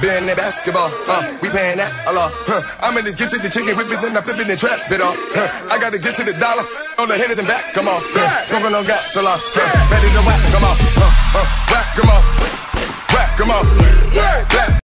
Been in basketball. Uh, we paying that a lot. Huh. I'm in this get to the chicken whip it, then I flip it and trap it off. Huh. I gotta get to the dollar. On the hitters and back, come on. Huh. Smoking on gas a lot. Huh. Ready to whack, come on. Huh.